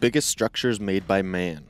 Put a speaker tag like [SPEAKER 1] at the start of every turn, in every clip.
[SPEAKER 1] biggest structures made by man.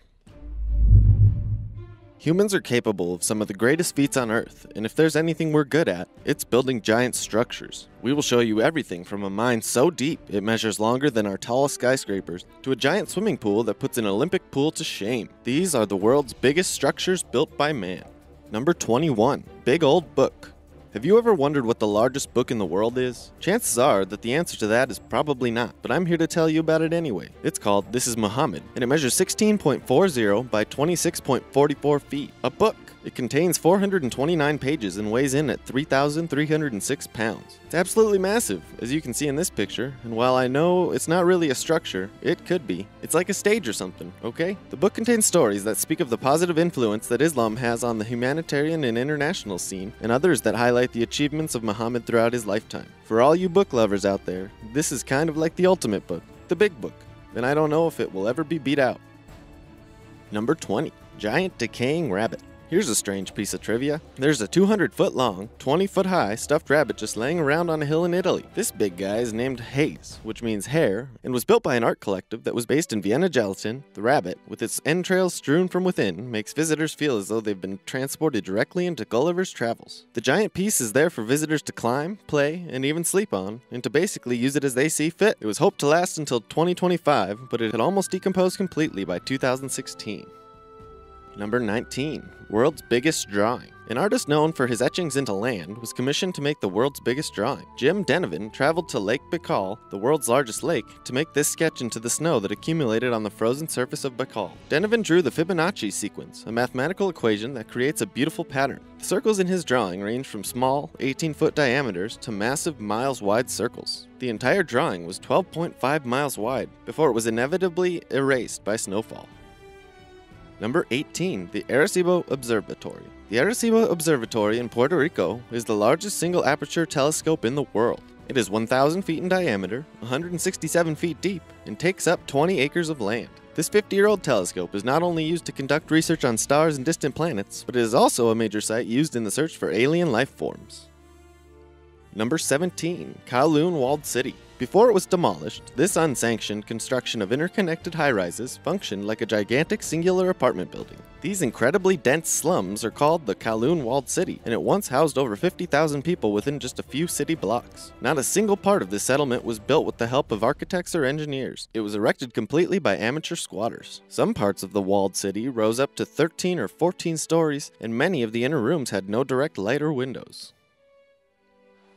[SPEAKER 1] Humans are capable of some of the greatest feats on Earth, and if there's anything we're good at, it's building giant structures. We will show you everything from a mine so deep it measures longer than our tallest skyscrapers to a giant swimming pool that puts an Olympic pool to shame. These are the world's biggest structures built by man. Number 21 Big Old Book. Have you ever wondered what the largest book in the world is? Chances are that the answer to that is probably not, but I'm here to tell you about it anyway. It's called This is Muhammad, and it measures 16.40 by 26.44 feet. A book! It contains 429 pages and weighs in at 3,306 pounds. It's absolutely massive, as you can see in this picture, and while I know it's not really a structure, it could be. It's like a stage or something, okay? The book contains stories that speak of the positive influence that Islam has on the humanitarian and international scene, and others that highlight the achievements of Muhammad throughout his lifetime. For all you book lovers out there, this is kind of like the ultimate book, the big book, and I don't know if it will ever be beat out. Number 20 Giant Decaying Rabbit. Here's a strange piece of trivia. There's a 200 foot long, 20 foot high stuffed rabbit just laying around on a hill in Italy. This big guy is named Hayes, which means hare, and was built by an art collective that was based in Vienna Gelatin. The rabbit, with its entrails strewn from within, makes visitors feel as though they've been transported directly into Gulliver's Travels. The giant piece is there for visitors to climb, play, and even sleep on, and to basically use it as they see fit. It was hoped to last until 2025, but it had almost decomposed completely by 2016. Number 19, World's Biggest Drawing. An artist known for his etchings into land was commissioned to make the world's biggest drawing. Jim Denevan traveled to Lake Baikal, the world's largest lake, to make this sketch into the snow that accumulated on the frozen surface of Baikal. Denevan drew the Fibonacci sequence, a mathematical equation that creates a beautiful pattern. The circles in his drawing range from small, 18 foot diameters to massive, miles wide circles. The entire drawing was 12.5 miles wide before it was inevitably erased by snowfall. Number 18, the Arecibo Observatory. The Arecibo Observatory in Puerto Rico is the largest single aperture telescope in the world. It is 1,000 feet in diameter, 167 feet deep, and takes up 20 acres of land. This 50 year old telescope is not only used to conduct research on stars and distant planets, but it is also a major site used in the search for alien life forms. Number 17, Kowloon Walled City. Before it was demolished, this unsanctioned construction of interconnected high rises functioned like a gigantic singular apartment building. These incredibly dense slums are called the Kowloon Walled City, and it once housed over 50,000 people within just a few city blocks. Not a single part of this settlement was built with the help of architects or engineers. It was erected completely by amateur squatters. Some parts of the walled city rose up to 13 or 14 stories, and many of the inner rooms had no direct light or windows.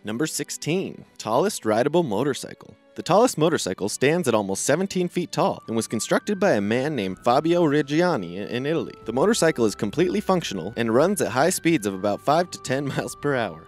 [SPEAKER 1] Number 16, tallest rideable motorcycle. The tallest motorcycle stands at almost 17 feet tall and was constructed by a man named Fabio Reggiani in Italy. The motorcycle is completely functional and runs at high speeds of about 5 to 10 miles per hour.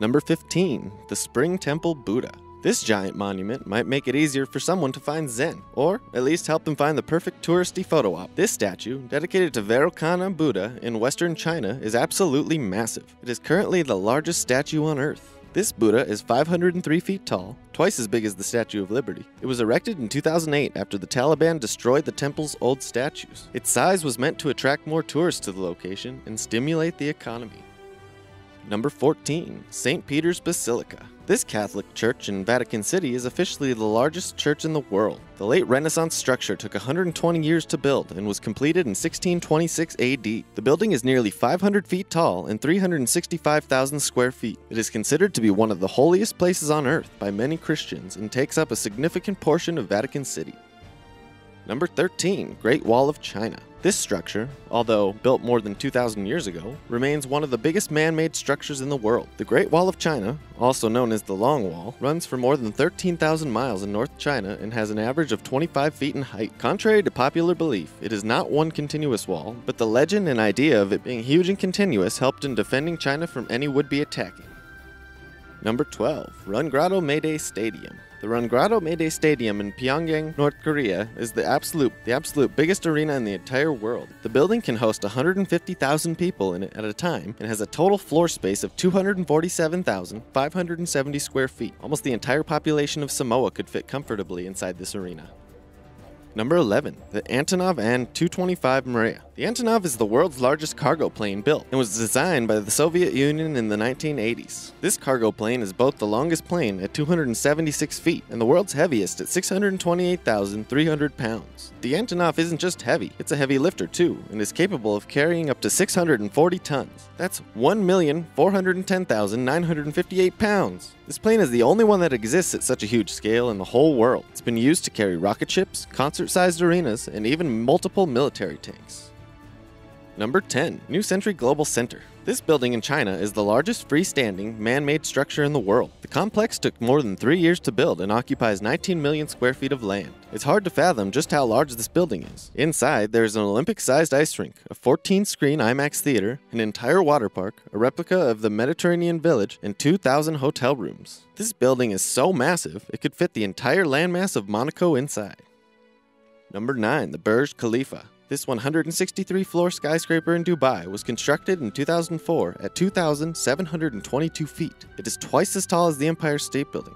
[SPEAKER 1] Number 15, the Spring Temple Buddha. This giant monument might make it easier for someone to find Zen, or at least help them find the perfect touristy photo op. This statue, dedicated to Vairocana Buddha in western China, is absolutely massive. It is currently the largest statue on Earth. This Buddha is 503 feet tall, twice as big as the Statue of Liberty. It was erected in 2008 after the Taliban destroyed the temple's old statues. Its size was meant to attract more tourists to the location and stimulate the economy. Number 14, St. Peter's Basilica. This Catholic church in Vatican City is officially the largest church in the world. The late Renaissance structure took 120 years to build and was completed in 1626 AD. The building is nearly 500 feet tall and 365,000 square feet. It is considered to be one of the holiest places on earth by many Christians and takes up a significant portion of Vatican City. Number 13, Great Wall of China. This structure, although built more than 2,000 years ago, remains one of the biggest man made structures in the world. The Great Wall of China, also known as the Long Wall, runs for more than 13,000 miles in North China and has an average of 25 feet in height. Contrary to popular belief, it is not one continuous wall, but the legend and idea of it being huge and continuous helped in defending China from any would be attacking. Number 12, Rungrado Mayday Stadium. The Rungrado Mayday Stadium in Pyongyang, North Korea is the absolute the absolute biggest arena in the entire world. The building can host 150,000 people in it at a time and has a total floor space of 247,570 square feet. Almost the entire population of Samoa could fit comfortably inside this arena. Number 11, the Antonov An-225 Mriya. The Antonov is the world's largest cargo plane built and was designed by the Soviet Union in the 1980s. This cargo plane is both the longest plane at 276 feet and the world's heaviest at 628,300 pounds. The Antonov isn't just heavy, it's a heavy lifter too, and is capable of carrying up to 640 tons. That's 1,410,958 pounds. This plane is the only one that exists at such a huge scale in the whole world. It's been used to carry rocket ships, concert sized arenas, and even multiple military tanks. Number 10, New Century Global Center. This building in China is the largest freestanding, man made structure in the world. The complex took more than three years to build and occupies 19 million square feet of land. It's hard to fathom just how large this building is. Inside, there is an Olympic sized ice rink, a 14 screen IMAX theater, an entire water park, a replica of the Mediterranean Village, and 2,000 hotel rooms. This building is so massive, it could fit the entire landmass of Monaco inside. Number 9, the Burj Khalifa. This 163 floor skyscraper in Dubai was constructed in 2004 at 2,722 feet. It is twice as tall as the Empire State Building.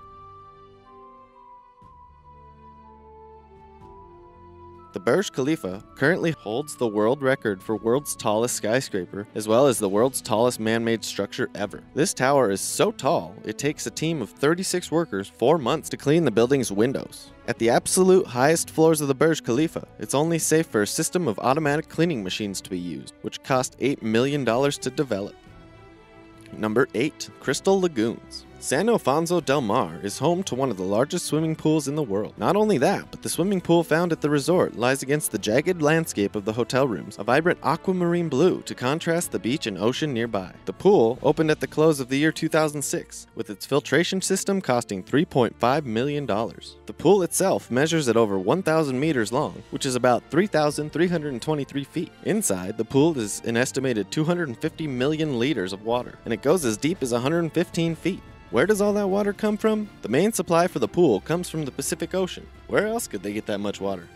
[SPEAKER 1] The Burj Khalifa currently holds the world record for world's tallest skyscraper, as well as the world's tallest man made structure ever. This tower is so tall, it takes a team of 36 workers four months to clean the building's windows. At the absolute highest floors of the Burj Khalifa, it's only safe for a system of automatic cleaning machines to be used, which cost $8 million to develop. Number 8 Crystal Lagoons. San Alfonso del Mar is home to one of the largest swimming pools in the world. Not only that, but the swimming pool found at the resort lies against the jagged landscape of the hotel rooms, a vibrant aquamarine blue to contrast the beach and ocean nearby. The pool opened at the close of the year 2006, with its filtration system costing $3.5 million. The pool itself measures at over 1,000 meters long, which is about 3,323 feet. Inside, the pool is an estimated 250 million liters of water, and it goes as deep as 115 feet. Where does all that water come from? The main supply for the pool comes from the Pacific Ocean. Where else could they get that much water?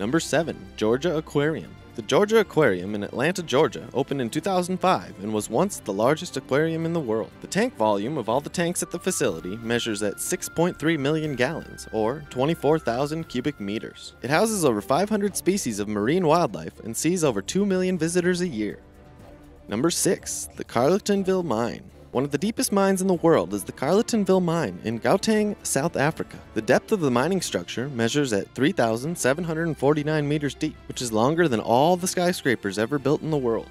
[SPEAKER 1] Number 7. Georgia Aquarium. The Georgia Aquarium in Atlanta, Georgia opened in 2005 and was once the largest aquarium in the world. The tank volume of all the tanks at the facility measures at 6.3 million gallons, or 24,000 cubic meters. It houses over 500 species of marine wildlife and sees over 2 million visitors a year. Number 6. The Carletonville Mine. One of the deepest mines in the world is the Carletonville Mine in Gauteng, South Africa. The depth of the mining structure measures at 3,749 meters deep, which is longer than all the skyscrapers ever built in the world.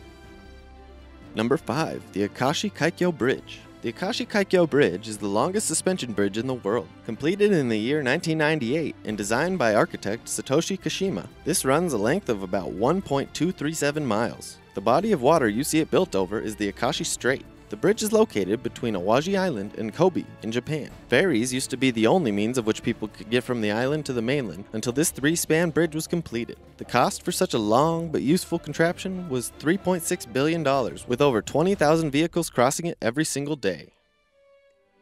[SPEAKER 1] Number 5. The Akashi Kaikyo Bridge. The Akashi Kaikyo Bridge is the longest suspension bridge in the world. Completed in the year 1998 and designed by architect Satoshi Kashima, this runs a length of about 1.237 miles. The body of water you see it built over is the Akashi Strait. The bridge is located between Awaji Island and Kobe in Japan. Ferries used to be the only means of which people could get from the island to the mainland until this three span bridge was completed. The cost for such a long but useful contraption was $3.6 billion, with over 20,000 vehicles crossing it every single day.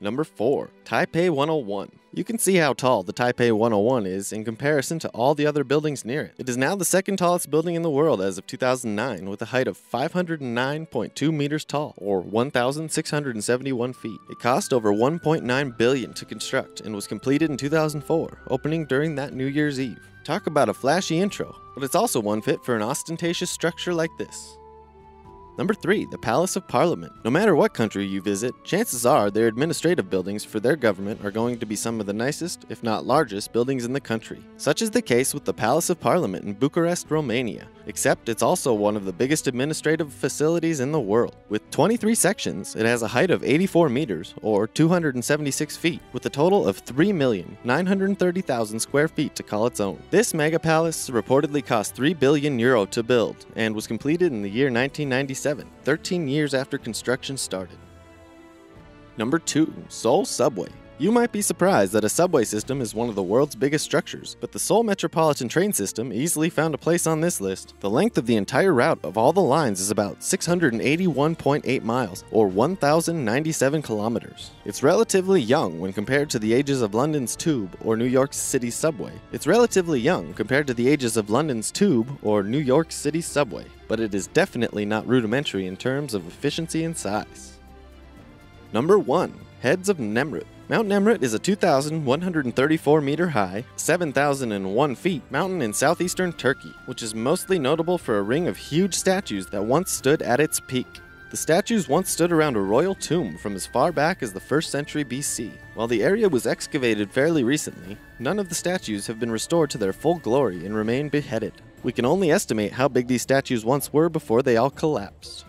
[SPEAKER 1] Number 4. Taipei 101. You can see how tall the Taipei 101 is in comparison to all the other buildings near it. It is now the second tallest building in the world as of 2009 with a height of 509.2 meters tall or 1671 feet. It cost over 1.9 billion to construct and was completed in 2004, opening during that New Year's Eve. Talk about a flashy intro, but it's also one fit for an ostentatious structure like this. Number 3. The Palace of Parliament. No matter what country you visit, chances are their administrative buildings for their government are going to be some of the nicest, if not largest, buildings in the country. Such is the case with the Palace of Parliament in Bucharest, Romania, except it's also one of the biggest administrative facilities in the world. With 23 sections, it has a height of 84 meters, or 276 feet, with a total of 3,930,000 square feet to call its own. This mega palace reportedly cost 3 billion euro to build and was completed in the year 1997 13 years after construction started. Number 2. Seoul Subway. You might be surprised that a subway system is one of the world's biggest structures, but the Seoul Metropolitan Train System easily found a place on this list. The length of the entire route of all the lines is about 681.8 miles, or 1,097 kilometers. It's relatively young when compared to the ages of London's Tube or New York City's subway. It's relatively young compared to the ages of London's Tube or New York City's subway, but it is definitely not rudimentary in terms of efficiency and size. Number 1. Heads of Nemrut. Mount Nemrut is a 2,134 meter high, 7,001 feet mountain in southeastern Turkey, which is mostly notable for a ring of huge statues that once stood at its peak. The statues once stood around a royal tomb from as far back as the 1st century BC. While the area was excavated fairly recently, none of the statues have been restored to their full glory and remain beheaded. We can only estimate how big these statues once were before they all collapsed.